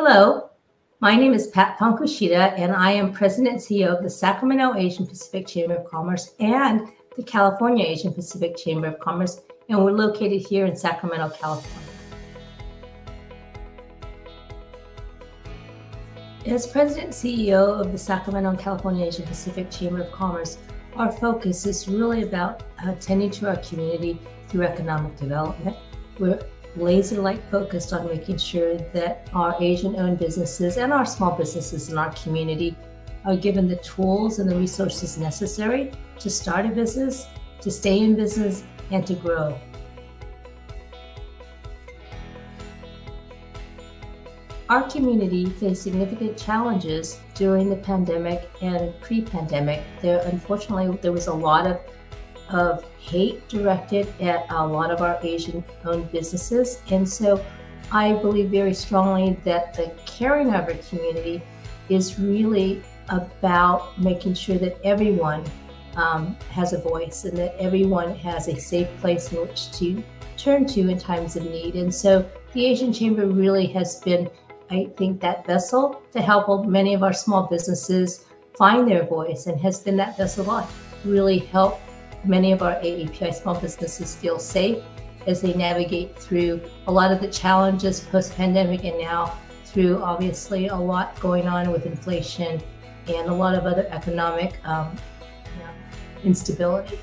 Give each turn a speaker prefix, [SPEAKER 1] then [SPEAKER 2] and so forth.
[SPEAKER 1] Hello, my name is Pat Fong Kushida, and I am President and CEO of the Sacramento Asian Pacific Chamber of Commerce and the California Asian Pacific Chamber of Commerce, and we're located here in Sacramento, California. As President and CEO of the Sacramento and California Asian Pacific Chamber of Commerce, our focus is really about attending to our community through economic development. We're laser like focused on making sure that our Asian owned businesses and our small businesses in our community are given the tools and the resources necessary to start a business, to stay in business, and to grow. Our community faced significant challenges during the pandemic and pre-pandemic. There, unfortunately, there was a lot of of hate directed at a lot of our Asian owned businesses. And so I believe very strongly that the caring of our community is really about making sure that everyone um, has a voice and that everyone has a safe place in which to turn to in times of need. And so the Asian Chamber really has been, I think, that vessel to help many of our small businesses find their voice and has been that vessel to really help many of our AAPI small businesses feel safe as they navigate through a lot of the challenges post pandemic and now through obviously a lot going on with inflation and a lot of other economic um, you know, instability.